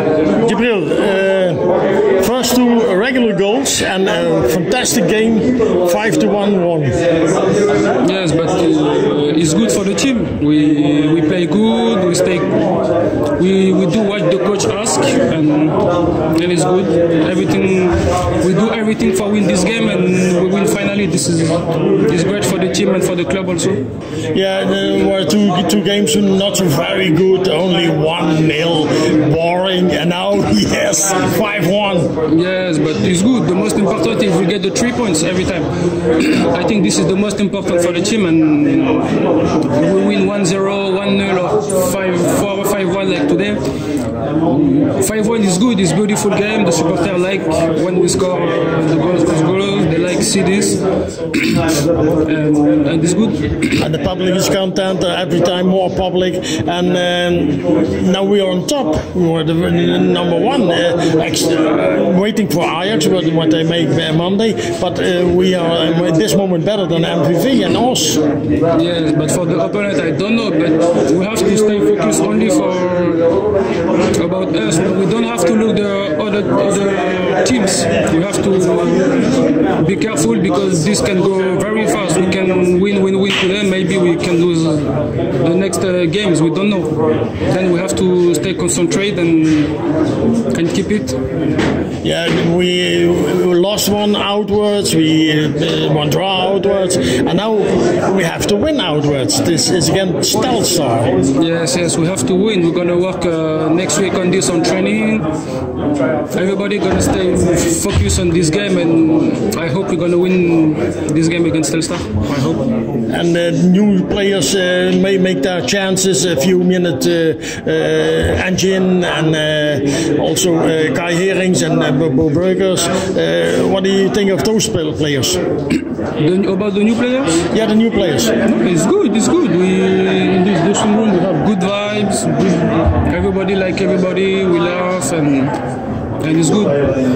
Djibril, uh, first two regular goals and a fantastic game, five to one one. Yes, but uh, it's good for the team. We we play good. We stay. We, we do what the coach asks, and and it's good. Everything we do everything for win this game, and we win finally. This is is great for the team and for the club also. Yeah, there were two two games not so very good, only one nil, boring, and now yes, five one. Yes, but it's good. The most important is we get the three points every time. I think this is the most important for the team, and we win 1-0, 1-0, or 5 4 5-1 like today. 5-1 is good. It's beautiful game. The supporter like when we score the goals, goals, goals. Like see this, and, and it's good. And the public is content. Uh, every time more public, and um, now we are on top. We're the, the number one, uh, uh, waiting for Ajax, what, what they make uh, Monday. But uh, we are uh, at this moment better than MVV and us. Yes, but for the opponent, I don't know. But we have to stay focused only for about us. We don't have to look the other other teams. We have to be careful because this can go very fast. We can win, win, win today. Maybe we can lose the next uh, games. We don't know. Then we have to stay concentrated and and keep it. Yeah, we lost one outwards, we uh, one draw outwards, and now we have to win outwards. This is against Telstar. Yes, yes, we have to win. We're gonna work uh, next week on this on training. Everybody gonna stay focused on this game, and I hope we're gonna win this game against Telstar. I hope. And uh, new players uh, may make their chances. A few minutes, uh, uh, Engine and uh, also uh, Kai Heerings and uh, Bo Burgers. What do you think of those players? The, about the new players? Yeah, the new players. It's good. It's good. We in this dressing room we have good vibes. Good, everybody like everybody. We laugh and and it's good.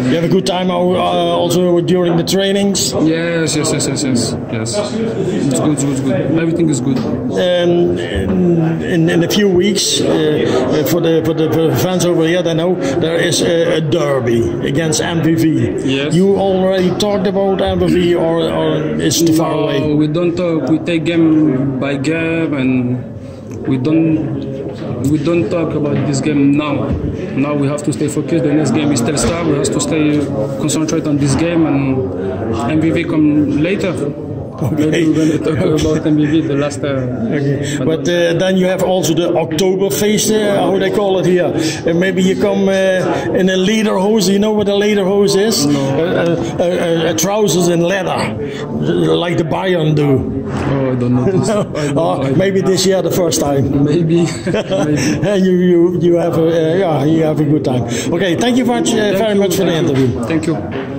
You have a good time uh, also during the trainings. Yes, yes, yes, yes, yes, yes. It's good. It's good. It's good. Everything is good. Um, in, in, a few weeks, uh, for, the, for the fans over here, they know there is a, a derby against MVV. Yes. You already talked about MVV, or, or is it too far No, away? we don't talk. We take game by game, and we don't we don't talk about this game now. Now we have to stay focused. The next game is Telstar. We have to stay concentrate on this game, and MVV come later. Maybe we're going to talk about MVV the last. Uh, But uh, then you have also the Oktoberfeest, uh, how they call it here. Uh, maybe you come uh, in a lederhose. You know what a lederhose is? No. Uh, uh, uh, trousers in leather, like the Bayern do. oh, I don't know. This. I don't, I- maybe this year the first time. maybe. maybe. and you, you, you have a, uh, yeah, you have a good time. Okay, thank you very much, uh, very much for the interview. Thank you.